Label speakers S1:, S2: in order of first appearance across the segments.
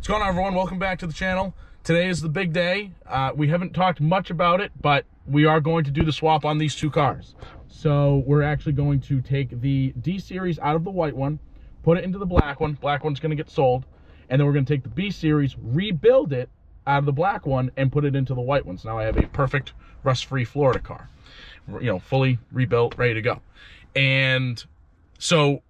S1: What's going on, everyone? Welcome back to the channel. Today is the big day. Uh, we haven't talked much about it, but we are going to do the swap on these two cars. So we're actually going to take the D-Series out of the white one, put it into the black one. Black one's going to get sold. And then we're going to take the B-Series, rebuild it out of the black one, and put it into the white one. So now I have a perfect rust-free Florida car. You know, fully rebuilt, ready to go. And so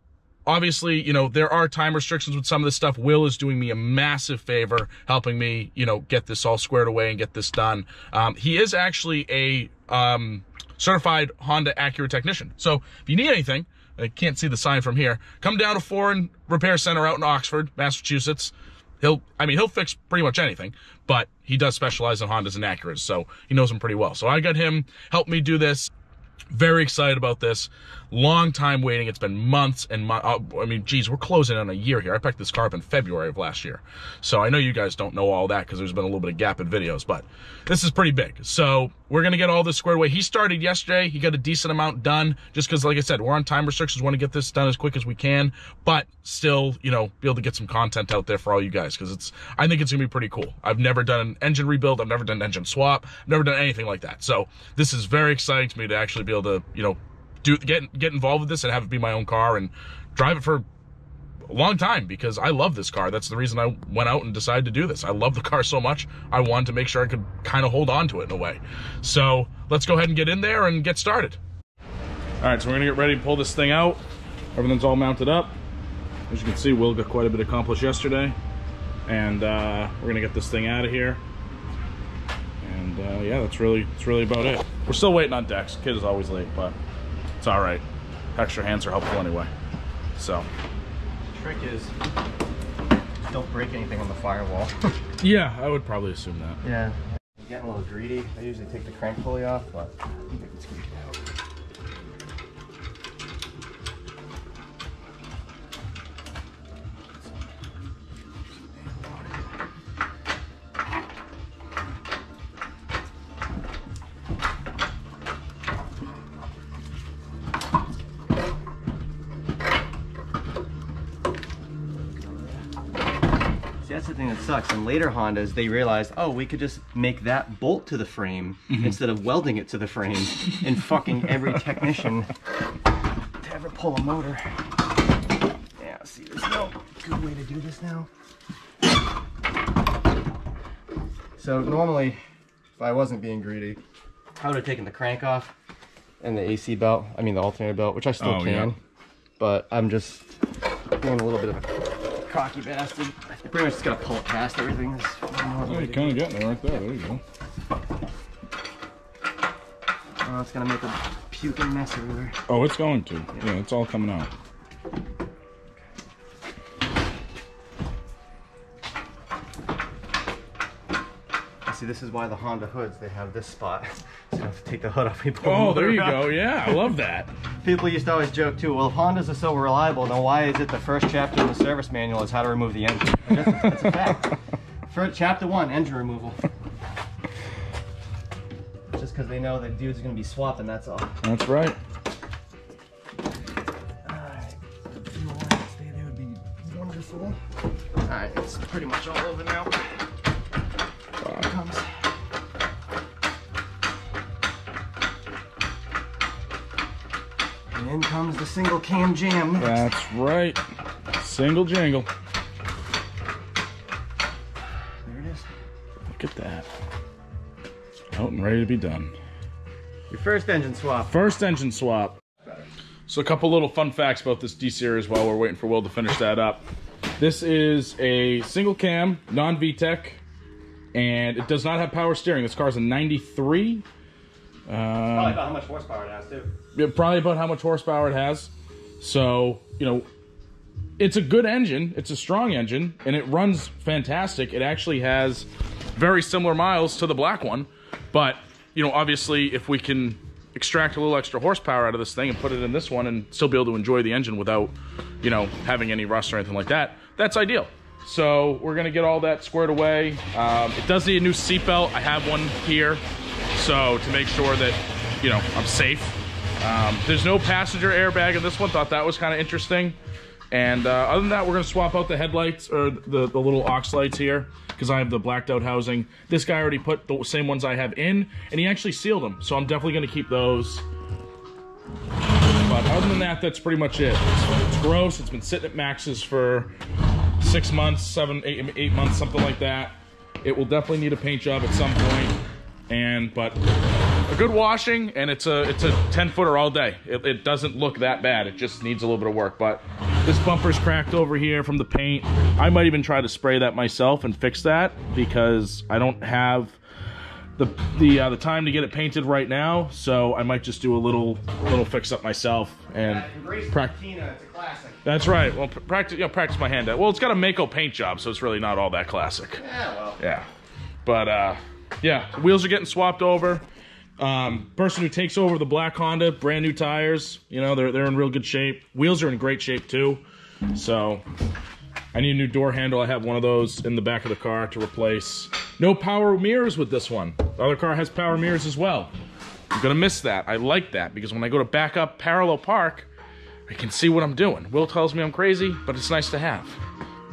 S1: obviously, you know, there are time restrictions with some of this stuff. Will is doing me a massive favor, helping me, you know, get this all squared away and get this done. Um, he is actually a um, certified Honda Acura technician. So if you need anything, I can't see the sign from here, come down to Foreign Repair Center out in Oxford, Massachusetts. He'll, I mean, he'll fix pretty much anything, but he does specialize in Hondas and Acuras, so he knows them pretty well. So I got him, help me do this. Very excited about this. Long time waiting. It's been months and months. Uh, I mean, geez, we're closing on a year here. I picked this car up in February of last year. So I know you guys don't know all that because there's been a little bit of gap in videos, but this is pretty big. So we're going to get all this squared away. He started yesterday. He got a decent amount done just because, like I said, we're on time restrictions. We want to get this done as quick as we can, but still, you know, be able to get some content out there for all you guys because it's, I think it's going to be pretty cool. I've never done an engine rebuild. I've never done an engine swap. I've never done anything like that. So this is very exciting to me to actually be able to, you know, do get get involved with this and have it be my own car and drive it for a long time because I love this car. That's the reason I went out and decided to do this. I love the car so much. I wanted to make sure I could kind of hold on to it in a way. So let's go ahead and get in there and get started. All right, so we're gonna get ready to pull this thing out. Everything's all mounted up. As you can see, Will got quite a bit accomplished yesterday. And uh, we're gonna get this thing out of here. And uh, yeah, that's really, that's really about it. We're still waiting on Dex. Kid is always late, but it's all right. Extra hands are helpful anyway. So.
S2: Trick is, don't break anything on the firewall.
S1: yeah, I would probably assume that.
S2: Yeah. I'm getting a little greedy. I usually take the crank pulley off, but I think it's gonna get thing that sucks. And later Hondas, they realized, oh, we could just make that bolt to the frame mm-hmm. instead of welding it to the frame and fucking every technician to ever pull a motor. Yeah, see, there's no good way to do this now. So normally, if I wasn't being greedy, I would have taken the crank off and the AC belt, I mean the alternator belt, which I still
S1: Oh,
S2: can.
S1: yeah.
S2: But I'm just doing a little bit of a cocky bastard. I pretty much just gotta pull it past everything.
S1: Oh, you're kinda getting it right there. There you go.
S2: Oh, it's gonna make a puking mess everywhere.
S1: Oh, it's going to. Yeah, it's all coming out.
S2: See, this is why the Honda hoods, they have this spot. So you have to take the hood off. and pull the
S1: Oh, there you go. Yeah, I love that.
S2: People used to always joke too, well, if Hondas are so reliable, then why is it the first chapter in the service manual is how to remove the engine? That's, that's a fact. For chapter one, engine removal. Just because they know that dudes are gonna be swapping, that's all.
S1: That's right.
S2: Alright, if you want to stay there would be wonderful. Alright, it's pretty much all over now. In comes the single cam jam.
S1: That's right. Single jingle.
S2: There it is.
S1: Look at that. Out and ready to be done.
S2: Your first engine swap.
S1: First engine swap. So a couple little fun facts about this D-Series while we're waiting for Will to finish that up. This is a single cam, non-VTEC, and it does not have power steering. This car's a 93.
S2: Probably
S1: Uh,
S2: about how much horsepower it has too.
S1: yeah, probably about how much horsepower it has. So, you know, it's a good engine. It's a strong engine, and it runs fantastic. It actually has very similar miles to the black one, but you know, obviously, if we can extract a little extra horsepower out of this thing and put it in this one and still be able to enjoy the engine without, you know, having any rust or anything like that, that's ideal. So we're gonna get all that squared away. Um, it does need a new seatbelt. I have one here, so to make sure that you know I'm safe. Um, there's no passenger airbag in this one. Thought that was kind of interesting. And uh, other than that, we're gonna swap out the headlights or the, the little aux lights here because I have the blacked out housing. This guy already put the same ones I have in and he actually sealed them. So I'm definitely gonna keep those. But other than that, that's pretty much it. It's, it's gross. It's been sitting at Max's for six months, seven, eight, eight months, something like that. It will definitely need a paint job at some point. And but a good washing, and it's a it's a 10 footer all day. It, it doesn't look that bad. It just needs a little bit of work. But this bumper's cracked over here from the paint. I might even try to spray that myself and fix that because I don't have the the uh, the time to get it painted right now. So I might just do a little little fix up myself and prac-
S2: Patina, it's a classic.
S1: that's right. Well, pr- practice you know, practice my hand. Out. Well, it's got a Maaco paint job, so it's really not all that classic.
S2: Yeah, well.
S1: Yeah, but uh, yeah, wheels are getting swapped over. Um, person who takes over the black Honda, brand new tires. You know they're they're in real good shape. Wheels are in great shape too. So I need a new door handle. I have one of those in the back of the car to replace. No power mirrors with this one. The other car has power mirrors as well. I'm gonna miss that. I like that because when I go to back up parallel park, I can see what I'm doing. Will tells me I'm crazy, but it's nice to have.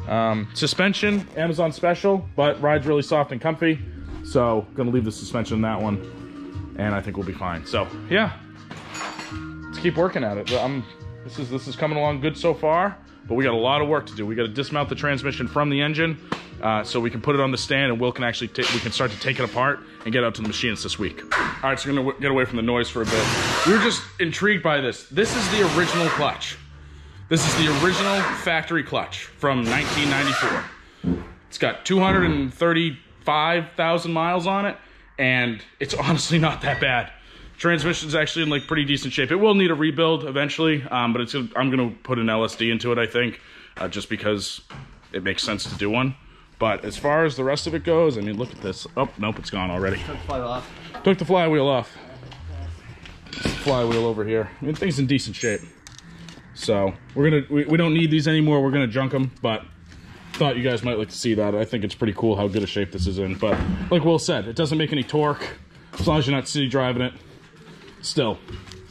S1: Um, suspension, Amazon special, but rides really soft and comfy. So gonna leave the suspension in that one, and I think we'll be fine. So yeah, let's keep working at it. I'm, this is this is coming along good so far, but we got a lot of work to do. We got to dismount the transmission from the engine, uh, so we can put it on the stand, and Will can actually we can start to take it apart and get out to the machines this week. All right, so we're gonna get away from the noise for a bit. We were just intrigued by this. This is the original clutch. This is the original factory clutch from 1994. It's got 235,000 miles on it, and it's honestly not that bad. Transmission's actually in like pretty decent shape. It will need a rebuild eventually, um, but it's I'm gonna put an LSD into it, I think, uh, just because it makes sense to do one. But as far as the rest of it goes, I mean, look at this. Oh, nope, it's gone already.
S2: Took the fly off.
S1: Took the flywheel off. Flywheel over here. I mean, thing's in decent shape. So we're gonna we, we don't need these anymore. We're gonna junk them, but thought you guys might like to see that. I think it's pretty cool how good a shape this is in. But like Will said, it doesn't make any torque as long as you're not city driving it. Still,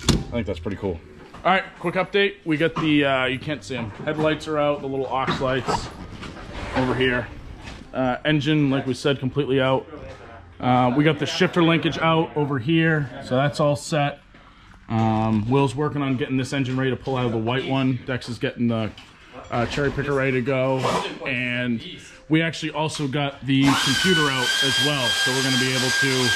S1: I think that's pretty cool. All right, quick update. We got the uh, you can't see them. Headlights are out. The little aux lights over here. Uh, engine, like we said, completely out. Uh, we got the shifter linkage out over here, so that's all set. Um, Will's working on getting this engine ready to pull out of the white one. Dex is getting the uh, cherry picker ready to go, and we actually also got the computer out as well, so we're to be able to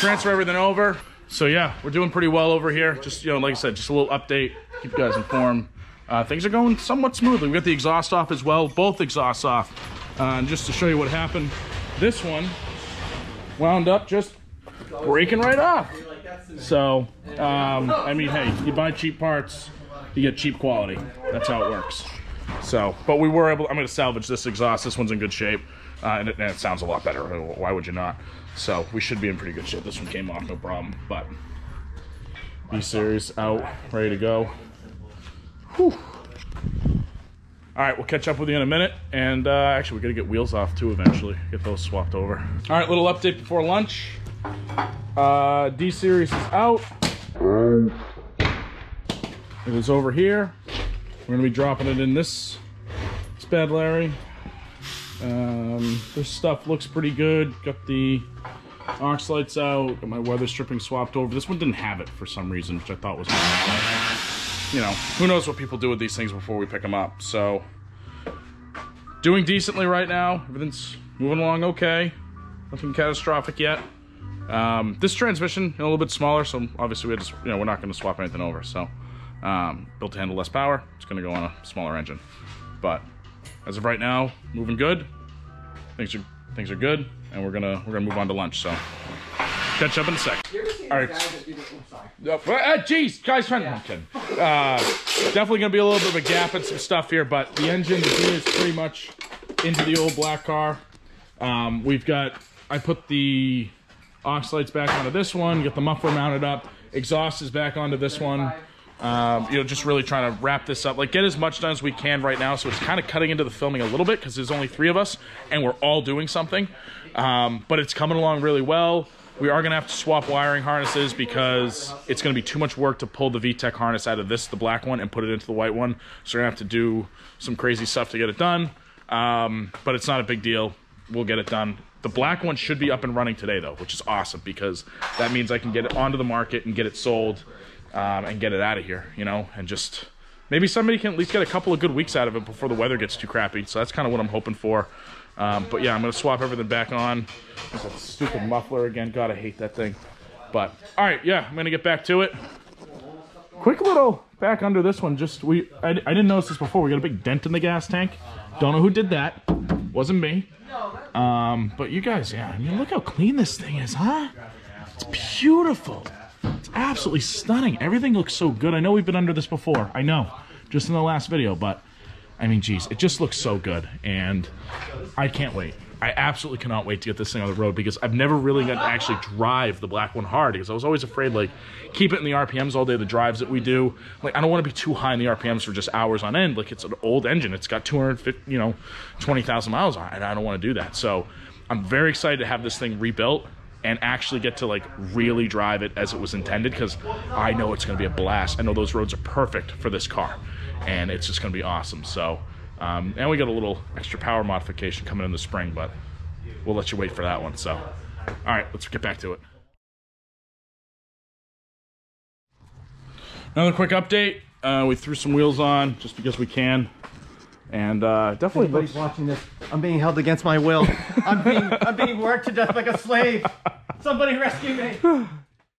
S1: transfer everything over. So yeah, we're doing pretty well over here. Just you know, like I said, just a little update, keep you guys informed. Uh, things are going somewhat smoothly. We got the exhaust off as well, both exhausts off. Uh, and just to show you what happened, this one wound up just breaking right off. So, um, I mean, hey, you buy cheap parts, you get cheap quality. That's how it works. So, but we were able. I'm to salvage this exhaust. This one's in good shape, uh, and, it, and it sounds a lot better. Why would you not? So we should be in pretty good shape. This one came off, no problem. But B series out, ready to go. Whew. All right, we'll catch up with you in a minute. And uh, actually, we're gonna get wheels off too eventually. Get those swapped over. All right, little update before lunch. Uh, D series is out. It is over here. We're gonna be dropping it in this bed, Larry. Um, this stuff looks pretty good. Got the aux lights out. Got my weather stripping swapped over. This one didn't have it for some reason, which I thought was. You know, who knows what people do with these things before we pick them up. So, doing decently right now. Everything's moving along okay. Nothing catastrophic yet. Um, this transmission a little bit smaller, so obviously we had just, you know we're not going to swap anything over. So, um, built to handle less power. It's going to go on a smaller engine, but as of right now, moving good. Things are things are good, and we're gonna we're gonna move on to lunch. So catch up in a sec. All right. Uh, Jeez, guys, friend. kidding. Uh, definitely gonna be a little bit of a gap in some stuff here, but the engine, is pretty much into the old black car. Um, we've got. I put the aux lights back onto this one. Get the muffler mounted up. Exhaust is back onto this one. Um, you know, just really trying to wrap this up, like get as much done as we can right now. So it's kind of cutting into the filming a little bit because there's only three of us and we're all doing something. Um, but it's coming along really well. we are gonna have to swap wiring harnesses because it's gonna be too much work to pull the VTEC harness out of this, the black one, and put it into the white one. So we're gonna have to do some crazy stuff to get it done. Um, but it's not a big deal. We'll get it done. The black one should be up and running today though, which is awesome because that means I can get it onto the market and get it sold um, and get it out of here, you know, and just maybe somebody can at least get a couple of good weeks out of it before the weather gets too crappy. So that's kind of what I'm hoping for. Um, but yeah, I'm gonna swap everything back on. There's that stupid muffler again. God, I hate that thing. But all right, yeah, I'm gonna get back to it. Quick little back under this one. Just we, I, I didn't notice this before. We got a big dent in the gas tank. Don't know who did that. Wasn't me. Um, but you guys, yeah, I mean, look how clean this thing is, huh? It's beautiful. It's absolutely stunning. Everything looks so good. I know we've been under this before. I know, just in the last video, but I mean, geez, it just looks so good, and I can't wait. I absolutely cannot wait to get this thing on the road because I've never really got to actually drive the black one hard because I was always afraid like keep it in the RPMs all day the drives that we do like I don't want to be too high in the RPMs for just hours on end like it's an old engine it's got 250 you know 20,000 miles on it and I don't want to do that so I'm very excited to have this thing rebuilt and actually get to like really drive it as it was intended because I know it's going to be a blast I know those roads are perfect for this car and it's just going to be awesome so um, and we got a little extra power modification coming in the spring, but we'll let you wait for that one. So, all right, let's get back to it. Another quick update. Uh, we threw some wheels on just because we can. And uh, definitely
S2: Everybody's
S1: looks,
S2: watching this. I'm being held against my will. I'm being I'm being worked to death like a slave. Somebody rescue me.